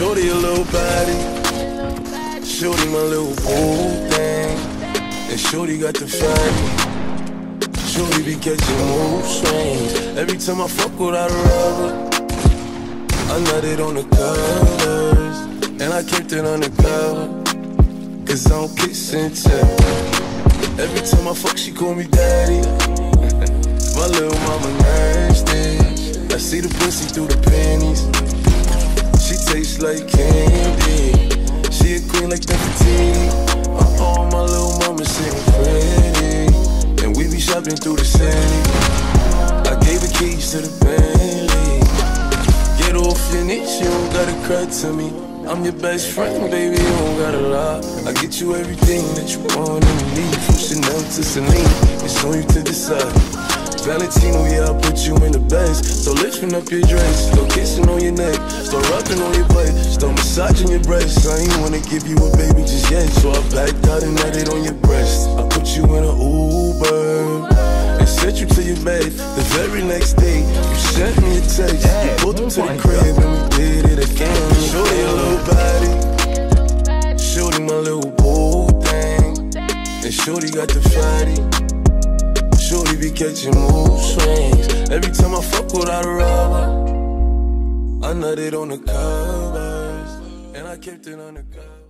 little body. Shorty, my little boo thing. And Shorty got the fatty. Shorty be catching mood swings. Every time I fuck without a rubber, I nutted on the covers. And I kept it undercover. Cause I don't kiss and tell. Every time I fuck, she call me daddy. my little mama nasty. I see the pussy through the panties. Tastes like candy. She a queen like Nefertiti. Uh oh, my little mama sitting pretty. And we be shopping through the city. I gave the keys to the Bentley. Get off your knees, you don't gotta cry to me. I'm your best friend, baby, you don't gotta lie. I get you everything that you want and need. From Chanel to Celine, it's on you to decide. Valentino, yeah, I put you in the best. So lifting up your dress, start kissing on your neck, start rubbing on your butt, start massaging your breasts. I ain't wanna give you a baby just yet, so I backed out and nutted on your breast. I put you in an Uber and sent you to your bed. The very next day, you sent me a text. You pulled up to the oh crib and we did it again. Shorty, a little body. Shorty, my little boo thing. And Shorty got the fatty. Shorty be catching mood swings. Every time I fuck without a rubber, I nutted on the covers. And I kept it undercover.